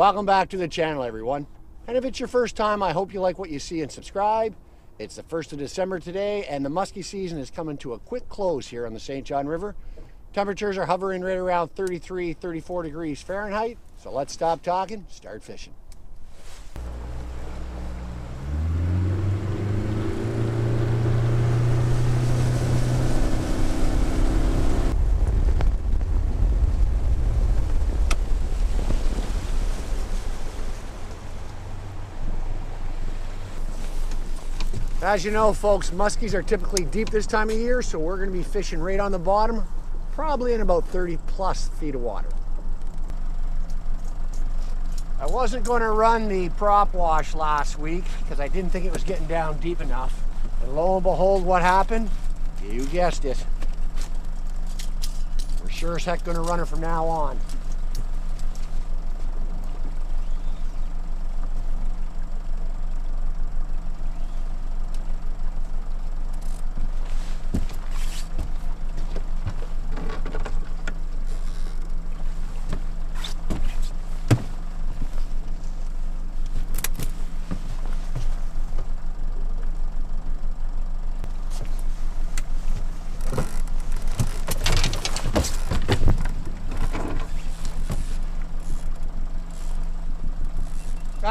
Welcome back to the channel, everyone. And if it's your first time, I hope you like what you see and subscribe. It's the 1st of December today, and the muskie season is coming to a quick close here on the St. John River. Temperatures are hovering right around 33, 34 degrees Fahrenheit. So let's stop talking, start fishing. As you know, folks, muskies are typically deep this time of year, so we're going to be fishing right on the bottom, probably in about 30 plus feet of water. I wasn't going to run the prop wash last week because I didn't think it was getting down deep enough. And lo and behold, what happened? You guessed it. We're sure as heck going to run it from now on.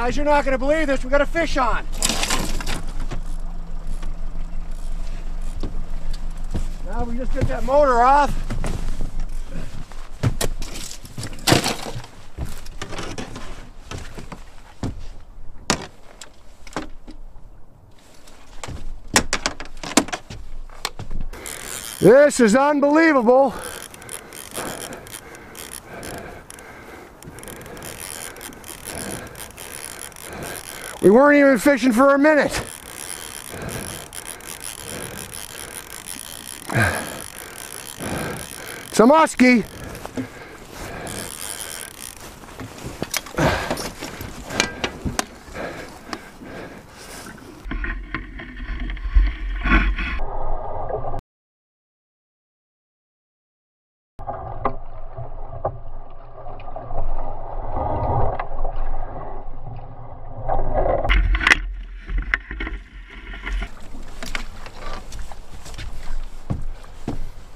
Guys, you're not going to believe this. We got a fish on. Now we just get that motor off. This is unbelievable. We weren't even fishing for a minute. It's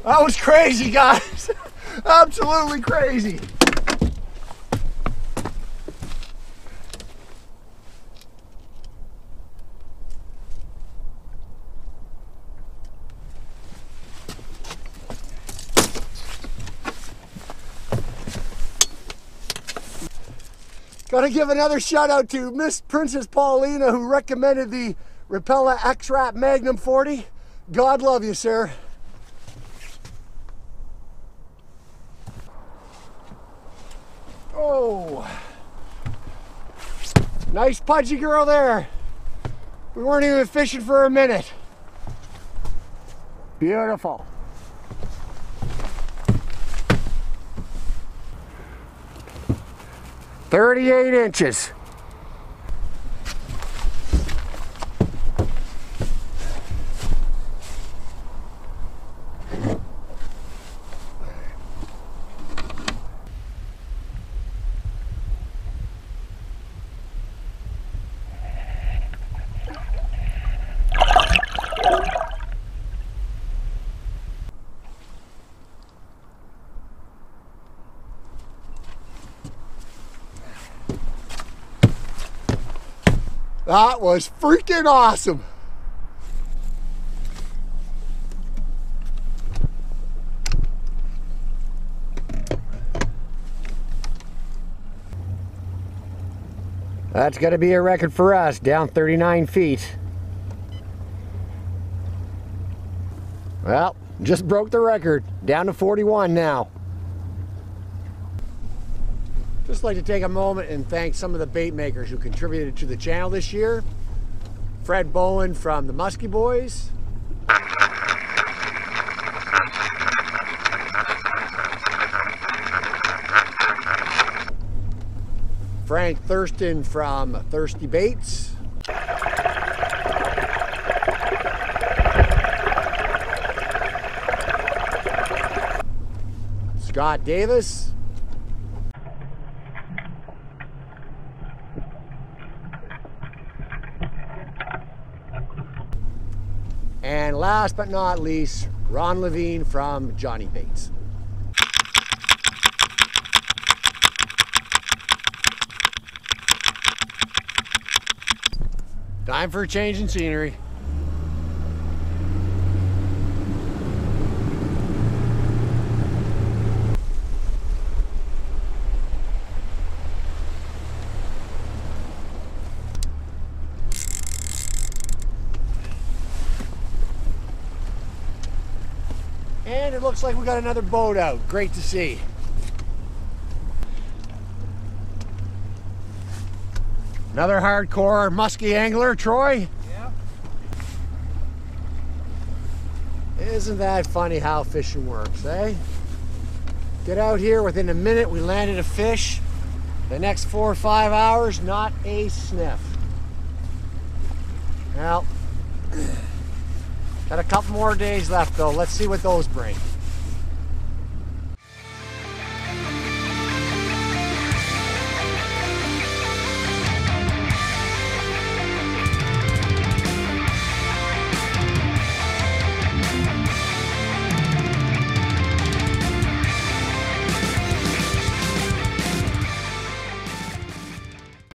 That was crazy, guys. Absolutely crazy. Gotta give another shout out to Miss Princess Paulina who recommended the Rapala X-Rap Magnum 40. God love you, sir. Nice pudgy girl there. We weren't even fishing for a minute. Beautiful. Thirty-eight inches. That was freaking awesome. That's got to be a record for us, down 39 feet. Well, just broke the record, down to 41 now. Just like to take a moment and thank some of the bait makers who contributed to the channel this year. Fred Bowen from the Muskie Boys. Frank Thurston from Thirsty Baits. Scott Davis. And last but not least, Ron Levine from Johnny Baits. Time for a change in scenery. And it looks like we got another boat out. Great to see. Another hardcore musky angler, Troy. Yeah. Isn't that funny how fishing works, eh? Get out here within a minute, we landed a fish. The next four or five hours, not a sniff. Well, got a couple more days left though. Let's see what those bring.